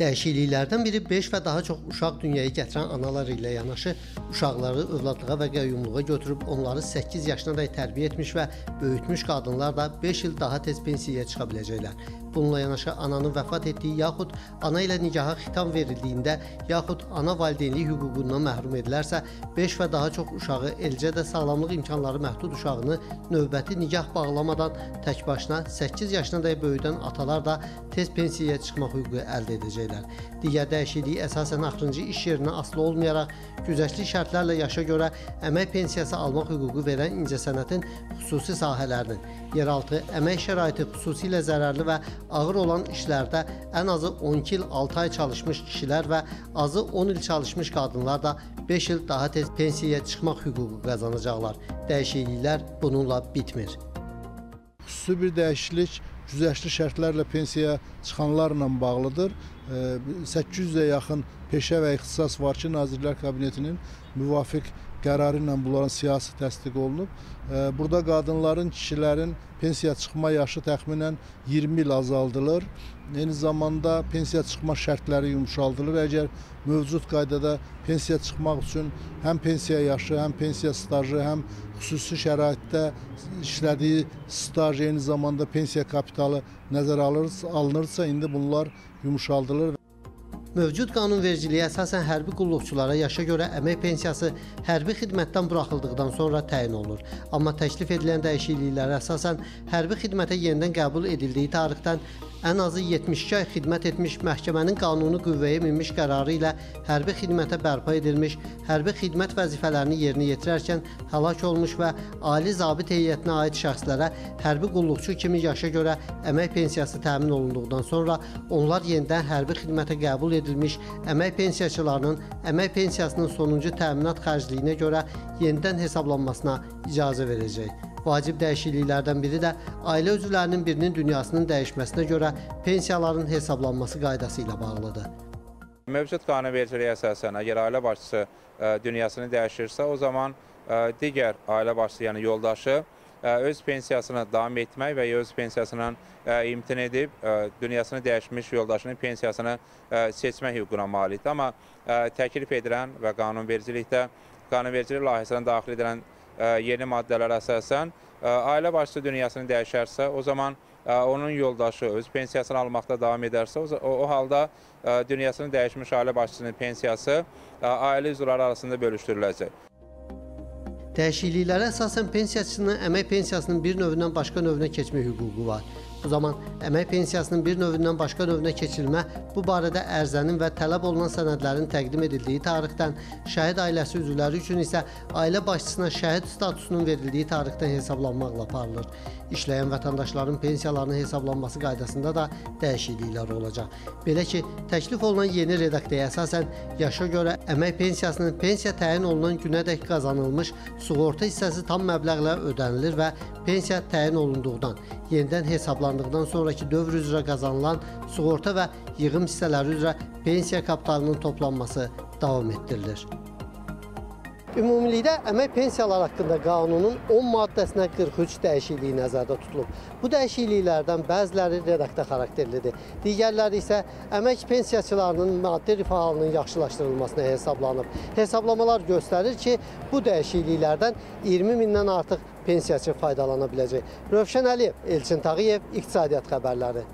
Dəyişikliklərdən biri 5 və daha çox uşaq dünyaya gətirən analar ilə yanaşı uşaqları övladlığa və qəyyumluğa götürüb onları 8 yaşına tərbiyə etmiş və böyütmüş qadınlar da 5 il daha tez pensiyaya çıxa biləcəklər. Bununla yanaşı ananın vəfat etdiyi yaxud ana ilə nikaha xitam verildiyində yaxud ana valideynlik hüququndan məhrum edilərsə 5 və daha çox uşağı, eləcə də sağlamlıq imkanları məhdud uşağını növbəti nikah bağlamadan tək başına 8 yaşına da böyüdən atalar da tez pensiyaya çıxmaq hüququ əldə edəcəklər. Digər dəyişiklik əsasən axırıncı iş yerinə asılı olmayaraq güzəştli şərtlərlə yaşa görə əmək pensiyası almaq hüququ verən incəsənətin xüsusi sahələrinin, yeraltı əmək şəraiti xüsusilə zərərli və ağır olan işlərdə ən azı 12 il 6 ay çalışmış kişilər və azı 10 il çalışmış qadınlar da 5 il daha tez pensiyaya çıxmaq hüququ qazanacaqlar. Dəyişikliklər bununla bitmir. Xüsusi bir dəyişiklik güzəştli şərtlərlə pensiyaya çıxanlarla bağlıdır. 800-ə yaxın peşə və ixtisas var ki, Nazirlər Kabinetinin müvafiq qərarı ilə bunların siyasi təsdiq olunub. Burada qadınların, kişilərin pensiya çıxma yaşı təxminən 20 il azaldılır. Eyni zamanda pensiya çıxma şərtləri yumşaldılır. Əgər mövcud qaydada pensiya çıxmaq üçün həm pensiya yaşı, həm pensiya stajı, həm xüsusi şəraitdə işlədiyi staj, eyni zamanda pensiya kapitalı nəzərə alınırsa, indi bunlar yumşaldılır. Mövcud qanunvericiliyə əsasən hərbi qulluqçulara yaşa görə əmək pensiyası hərbi xidmətdən buraxıldıqdan sonra təyin olunur. Amma təklif edilən dəyişikliklərə əsasən hərbi xidmətə yenidən qəbul edildiyi tarixdən ən azı 72 ay xidmət etmiş, məhkəmənin qanuni qüvvəyə minmiş qərarı ilə hərbi xidmətə bərpa edilmiş, hərbi xidmət vəzifələrini yerinə yetirərkən həlak olmuş və ali zabit heyətinə aid şəxslərə hərbi qulluqçu kimi yaşa görə əmək pensiyası təmin olunduqdan sonra onlar yenidən hərbi xidmətə qəbul edilmiş əmək pensiyaçılarının əmək pensiyasının sonuncu təminat xərcliyinə görə yenidən hesablanmasına icazə verəcək. Vacib dəyişikliklərdən biri də ailə üzvlərinin birinin dünyasının dəyişməsinə görə pensiyaların hesablanması qaydası ilə bağlıdır. Mövcud qanunvericiliyə əsasən əgər ailə başçısı ə, dünyasını dəyişirsə, o zaman ə, digər ailə başçısı, yəni yoldaşı öz pensiyasını davam etmək və öz pensiyasından ə, imtin edib ə, dünyasını dəyişmiş yoldaşının pensiyasını ə, seçmək hüququna malikdir. Amma təklif edilən və qanunvericilikdə qanunvericilik layihəsinə daxil edilən yeni maddələrə əsasən ailə başçısı dünyasını dəyişərsə, o zaman onun yoldaşı öz pensiyasını almaqda davam edərsə, o, o halda dünyasını dəyişmiş ailə başçısının pensiyası ailə üzvləri arasında bölüşdürüləcək. Dəyişikliklərə əsasən pensiyaçının əmək pensiyasının bir növündən başqa növünə keçmə hüququ var. Bu zaman əmək pensiyasının bir növündən başqa növünə keçilmə bu barədə ərizənin və tələb olunan sənədlərin təqdim edildiyi tarixdən, şəhid ailəsi üzvləri üçün isə ailə başçısına şəhid statusunun verildiyi tarixdən hesablanmaqla aparılır. İşləyən vətəndaşların pensiyalarının hesablanması qaydasında da dəyişikliklər olacaq. Belə ki, təklif olunan yeni redaksiyaya əsasən yaşa görə əmək pensiyasının pensiya təyin olunan günədək qazanılmış sığorta hissəsi tam məbləğlə ödənilir və pensiya təyin olunduqdan, yenidən hesablandıqdan sonraki dövr üzrə qazanılan sığorta və yığım hissələri üzrə pensiya kapitalının toplanması davam etdirilir. Ümumilikdə əmək pensiyaları haqqında qanunun 10 maddəsinə 43 dəyişikliyi nəzərdə tutulub. Bu dəyişikliklərdən bəziləri redaktə xarakterlidir. Digərləri isə əmək pensiyaçılarının maddi rifah halının yaxşılaşdırılmasına hesablanıb. Hesablamalar göstərir ki, bu dəyişikliklərdən 20 mindən artıq pensiyaçı faydalana biləcək. Rövşən Əliyev, Elçin Tağıyev, İqtisadiyyat xəbərləri.